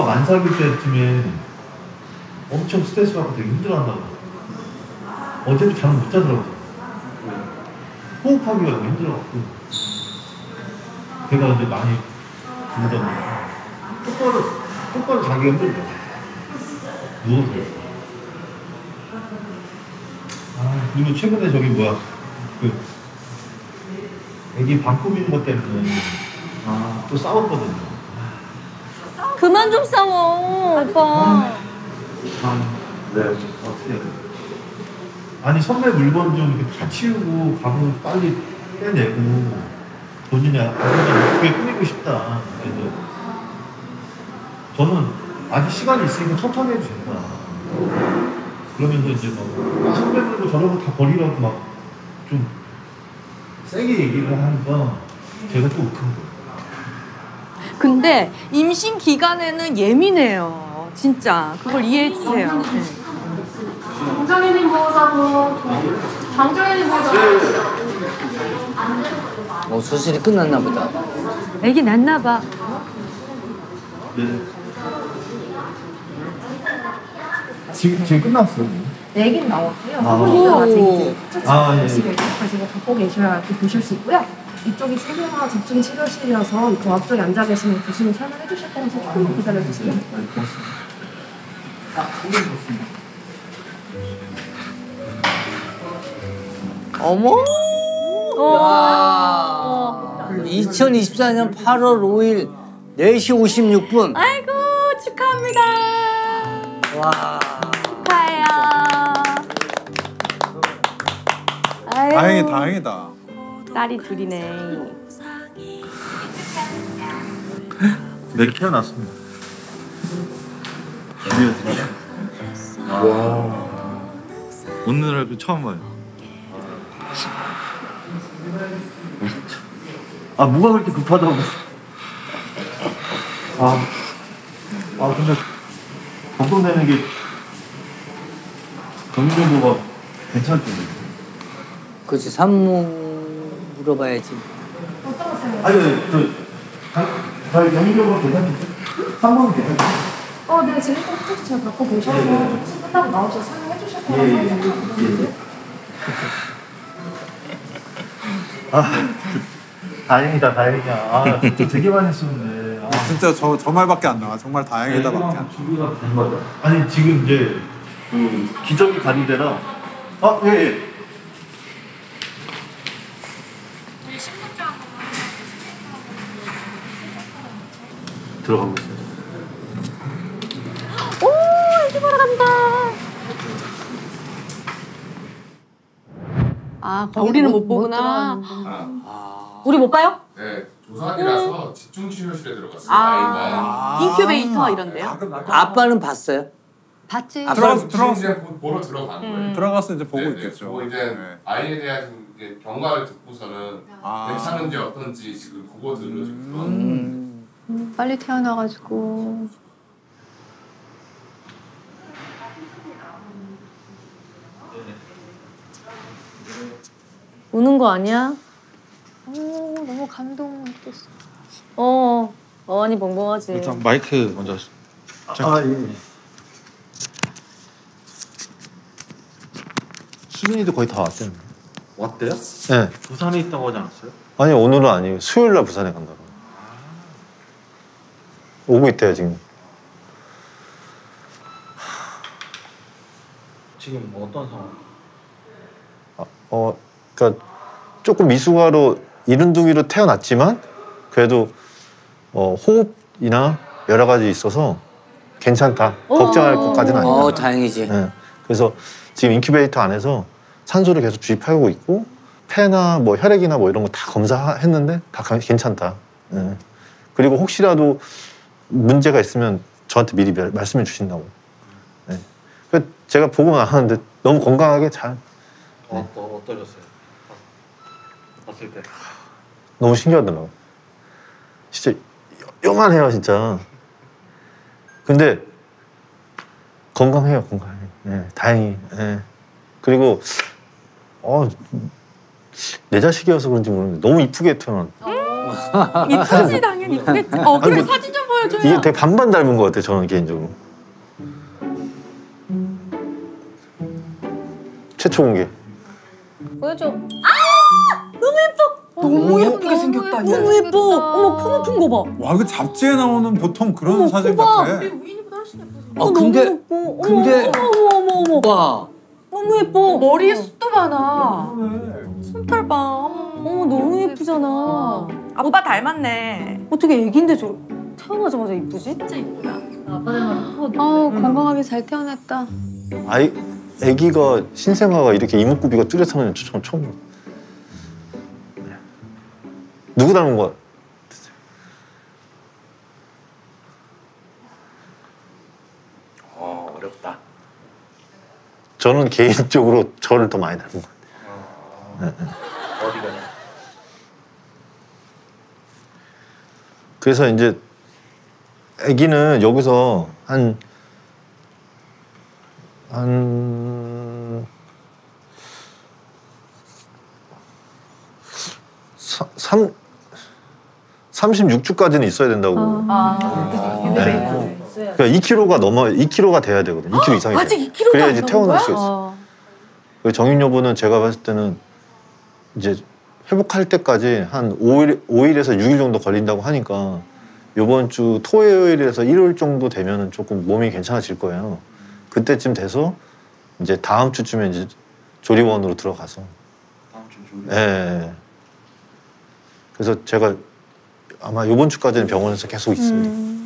여자친구가 만 살일 때쯤에 엄청 스트레스 받고 되게 힘들어한다고. 어제도 잠 못 자더라고. 호흡하기가 너무 힘들어갖고. 걔가 근데 많이 부르더니 똑바로, 똑바로 자기가 힘들더라고. 누워서. 아, 그리고 최근에 저기 뭐야. 그, 애기 방 꾸미는 것 때문에 아, 또 싸웠거든요. 그만 좀 싸워, 오빠. 아, 네. 어떻게 해야 돼? 아니 선배 물건 좀 이렇게 다 치우고 가구 빨리 빼내고 본인이 아버지가 예쁘게 꾸미고 싶다. 그래서 저는 아직 시간이 있으니까 천천히 해도 된다. 그러면서 이제 막 선배 물고 저런 거다 버리라고 막 좀 세게 얘기를 하니까 제가 또 욱한 거예요. 근데 임신 기간에는 예민해요. 진짜. 그걸 이해해 주세요. 네. 정정현님 보호자고 정정현님 보호자고 어, 수술이 끝났나 보다. 애기 낳나 봐. 네. 지금 지금 끝났어요. 내긴 나왔고요. 아. 사모님은 아직 아, 예. 가지고 갖고 계셔야 이렇게 보실 수 있고요. 이쪽이 세계화 집중 치료실이어서 이쪽 앞쪽에 앉아 계시는 교수님 설명해 주실 거라서 조금만 기다려 주세요. 어머? 와. 2024년 8월 5일 4시 56분. 아이고, 축하합니다. 와. 축하해요. 다행이 다행이다. 딸이 둘이네. 네, 태어났습니다. 드디어 와. 오늘 그 처음 봐요. 아, 뭐가 그렇게 급하다고. 아, 아, 근데, 걱정되는 게, 경정도가 괜찮던데. 그렇지, 산모 물어봐야지. 아니, 저, 다, 경정도가 괜찮겠죠? 3번은 괜찮겠죠? 어, 네, 지금 컴퓨터 잘 갖고 계셔서 수술 끝나고 나오셔서 설명해 주실 예, 거라서 예, 예, 예. 아, 다행이다, 다행이야. 아, 진짜 되게 많이 쓰는데. 아, 진짜 저, 저 말밖에 안 나와. 정말 다행이다 밖에 안 나와. 준비가 된 거죠. 아니, 지금 이제 그 기저귀 가리대라. 아, 예, 예. 들어가고 있어요. 오, 애기 보러 간다. 아, 우리는 못 보구나. 아. 우리 못 봐요? 네, 조산이라서 집중 치료실에 들어갔어요. 아. 아이가. 인큐베이터 이런데요? 아빠는 봤어요? 봤지. 아빠- 들어갔어, 들어갔어. 집중실에 보- 보러 들어간 거예요. 음. 들어가서 이제 보고 네, 네. 있겠죠. 그리고 이제 네. 아이에 대한 이제 경과를 듣고서는 아. 괜찮은지 어떤지 지금 그거 들으러 지금 들어간 음. 음, 빨리 태어나가지고 우는 거 아니야? 오, 너무 감동됐어. 어, 어안이 벙벙하지. 일단 마이크 먼저. 아, 예. 수민이도 거의 다 왔대요. 왔대요? 네. 부산에 있다고 하지 않았어요? 아니 오늘은 아니에요. 수요일 날 부산에 간다고. 오고 있대요 지금. 지금 어떤 상황? 아, 어, 그러니까 조금 미숙아로 이른둥이로 태어났지만 그래도 어, 호흡이나 여러 가지 있어서 괜찮다. 걱정할 오. 것까지는 아니다. 어, 다행이지. 네. 그래서 지금 인큐베이터 안에서 산소를 계속 주입하고 있고 폐나 뭐 혈액이나 뭐 이런 거 다 검사했는데 다 가- 괜찮다. 네. 그리고 혹시라도 문제가 있으면 저한테 미리 말- 말씀해 주신다고. 네. 그 제가 보고 나왔는데 너무 건강하게 잘 어, 어, 어떠셨어요? 봤을 때. 너무 신기하더라고. 진짜 요- 요만해요 진짜. 근데 건강해요 건강해. 예, 다행히. 예. 그리고 어, 내 자식이어서 그런지 모르는데 너무 이쁘게 태어났. 이쁘지 당연히 이쁘겠지. 어, 그래 뭐- 사진 좀 보여줘요. 이게 되게 반반 닮은 것 같아요. 저는 개인적으로. 최초 공개. 보여줘. 너무 예쁘게 생겼다. 얘. 너무 예뻐. 어머 코 높은 거 봐. 와 이거 잡지에 나오는 보통 그런 어머, 사진 봐봐. 같아. 우인이보다 훨씬. 아 어, 근데 너무 예뻐. 어머, 근데- 어머 어머 어머 어머. 와 너무 예뻐. 머리에 숱도 많아. 손털 봐. 어머 너무 예쁘잖아. 아빠 닮았네. 어떻게 애기인데 저 태어나자마자 이쁘지? 진짜 이쁘다. 아우 건강하게 잘 태어났다. 아이 아기가 신생아가 이렇게 이목구비가 뚜렷한 건 처음 처음. 봐요. 누구 닮은 거? 어 어렵다. 저는 개인적으로 저를 더 많이 닮은 것 같아요. 어디가? 그래서 이제 아기는 여기서 한, 한, 사, 삼, 36주까지는 있어야 된다고. 아, 네. 그러니까 2kg가 넘어, 2kg가 돼야 되거든요. 2kg 이상이. 아직 돼요. 2kg 도 그래야지 안 태어날 수 거야? 있어. 그 정인 여부는 제가 봤을 때는 이제 회복할 때까지 한 5일, 5일에서 6일 정도 걸린다고 하니까 이번 주 토요일에서 일요일 정도 되면은 조금 몸이 괜찮아질 거예요. 그때쯤 돼서 이제 다음 주쯤에 이제 조리원으로 들어가서. 다음 주 조리. 예, 예. 그래서 제가 아마 이번 주까지는 병원에서 계속 있습니다. 음.